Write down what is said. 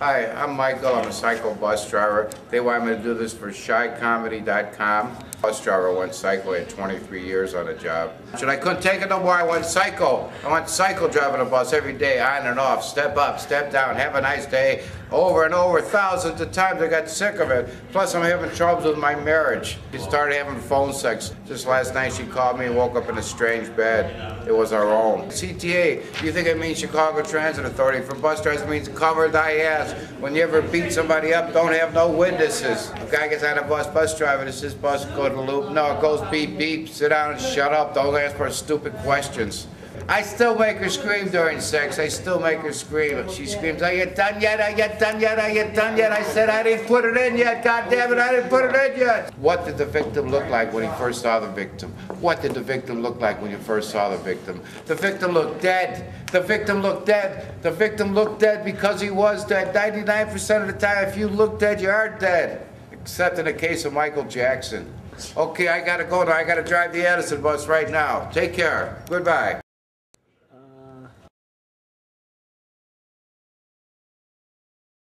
Hi, I'm Michael. I'm a psycho bus driver. They want me to do this for shycomedy.com. Bus driver went psycho at 23 years on a job. Should I couldn't take it no more? I went psycho. I went psycho driving a bus every day, on and off. Step up, step down. Have a nice day. Over and over, thousands of times. I got sick of it. Plus, I'm having troubles with my marriage. She started having phone sex. Just last night, she called me and woke up in a strange bed. It was our own. CTA, you think it means Chicago Transit Authority? For bus drivers, it means cover thy ass. When you ever beat somebody up, don't have no witnesses. A guy gets on a bus, bus driver, does this bus go to the loop? No, it goes beep beep. Sit down and shut up. Don't ask for stupid questions. I still make her scream during sex. I still make her scream. She screams, Are you done yet? Are you done yet? Are you done yet? I said, I didn't put it in yet. God damn it, I didn't put it in yet. What did the victim look like when he first saw the victim? What did the victim look like when you first saw the victim? The victim looked dead. The victim looked dead. The victim looked dead because he was dead. 99% of the time, if you look dead, you are dead. Except in the case of Michael Jackson. Okay, I gotta go now. I gotta drive the Addison bus right now. Take care. Goodbye.